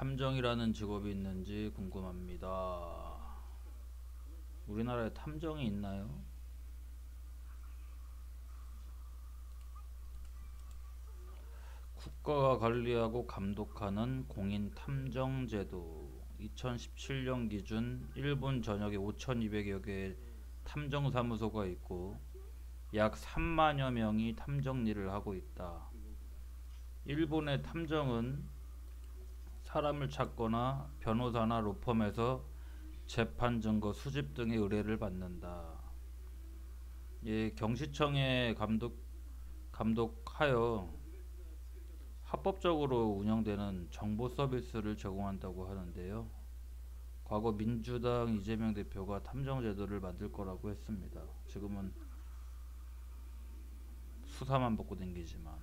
탐정이라는 직업이 있는지 궁금합니다. 우리나라에 탐정이 있나요? 국가가 관리하고 감독하는 공인 탐정 제도 2017년 기준 일본 전역에 5,200여 개의 탐정 사무소가 있고 약 3만여 명이 탐정 일을 하고 있다. 일본의 탐정은 사람을 찾거나 변호사나 로펌에서 재판 증거 수집 등의 의뢰를 받는다. 예, 경시청에 감독 감독하여 합법적으로 운영되는 정보 서비스를 제공한다고 하는데요. 과거 민주당 이재명 대표가 탐정 제도를 만들 거라고 했습니다. 지금은 수사만 받고 댕기지만